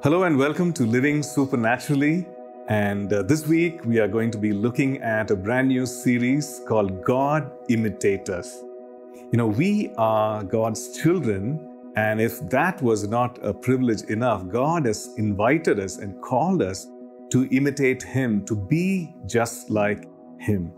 Hello and welcome to Living Supernaturally. And uh, this week we are going to be looking at a brand new series called God Imitators. You know, we are God's children, and if that was not a privilege enough, God has invited us and called us to imitate Him, to be just like Him.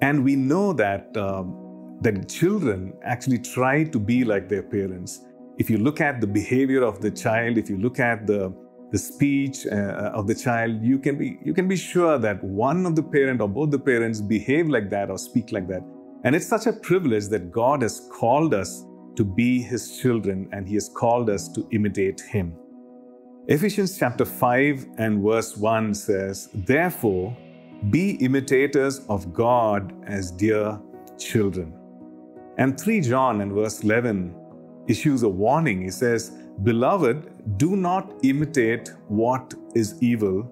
And we know that, um, that children actually try to be like their parents. If you look at the behavior of the child, if you look at the the speech uh, of the child, you can be you can be sure that one of the parent or both the parents behave like that or speak like that. And it's such a privilege that God has called us to be His children and He has called us to imitate Him. Ephesians chapter 5 and verse 1 says, Therefore, be imitators of God as dear children. And 3 John and verse 11 issues a warning. He says, Beloved, do not imitate what is evil,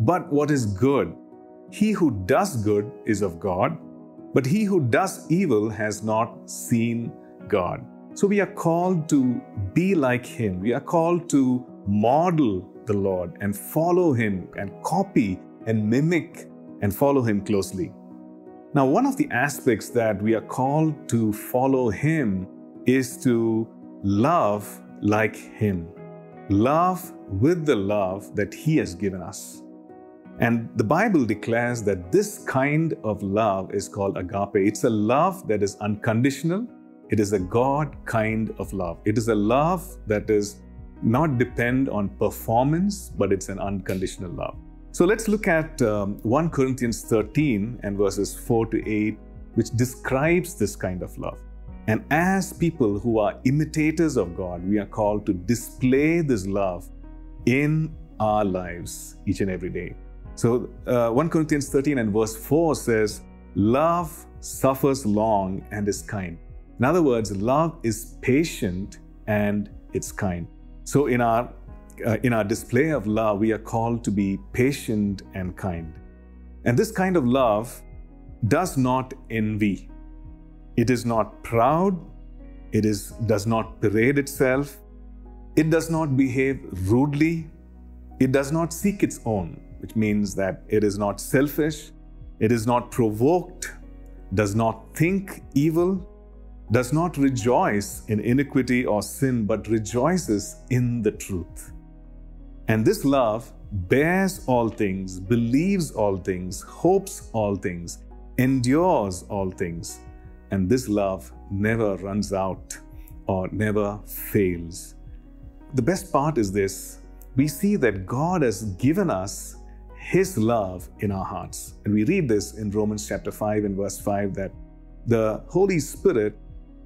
but what is good. He who does good is of God, but he who does evil has not seen God. So we are called to be like him. We are called to model the Lord and follow him and copy and mimic and follow him closely. Now, one of the aspects that we are called to follow him is to love like Him. Love with the love that He has given us. And the Bible declares that this kind of love is called agape. It's a love that is unconditional. It is a God kind of love. It is a love that is not depend on performance, but it's an unconditional love. So let's look at um, 1 Corinthians 13 and verses 4 to 8, which describes this kind of love. And as people who are imitators of God, we are called to display this love in our lives each and every day. So, uh, 1 Corinthians 13 and verse 4 says, Love suffers long and is kind. In other words, love is patient and it's kind. So, in our uh, in our display of love, we are called to be patient and kind. And this kind of love does not envy. It is not proud. It is, does not parade itself. It does not behave rudely. It does not seek its own, which means that it is not selfish. It is not provoked, does not think evil, does not rejoice in iniquity or sin, but rejoices in the truth. And this love bears all things, believes all things, hopes all things, endures all things. And this love never runs out or never fails. The best part is this we see that God has given us His love in our hearts. And we read this in Romans chapter 5 and verse 5 that the Holy Spirit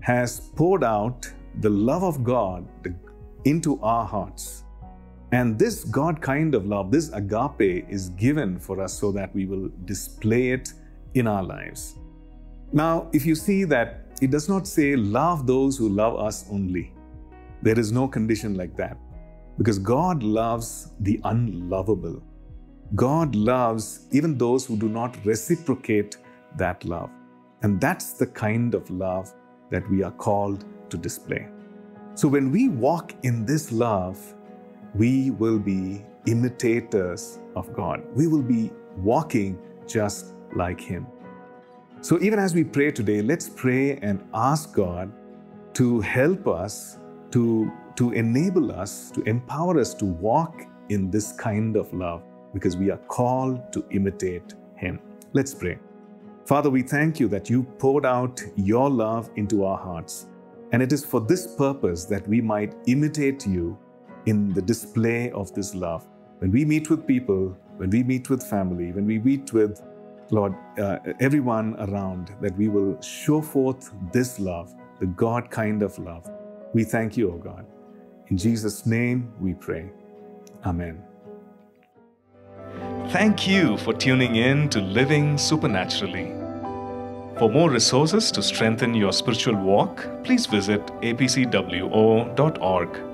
has poured out the love of God into our hearts. And this God kind of love, this agape, is given for us so that we will display it in our lives. Now, if you see that it does not say, love those who love us only, there is no condition like that. Because God loves the unlovable. God loves even those who do not reciprocate that love. And that's the kind of love that we are called to display. So when we walk in this love, we will be imitators of God. We will be walking just like Him. So, even as we pray today, let's pray and ask God to help us, to, to enable us, to empower us to walk in this kind of love because we are called to imitate Him. Let's pray. Father, we thank you that you poured out your love into our hearts. And it is for this purpose that we might imitate you in the display of this love. When we meet with people, when we meet with family, when we meet with Lord, uh, everyone around, that we will show forth this love, the God kind of love. We thank you, O God. In Jesus' name we pray. Amen. Thank you for tuning in to Living Supernaturally. For more resources to strengthen your spiritual walk, please visit apcwo.org.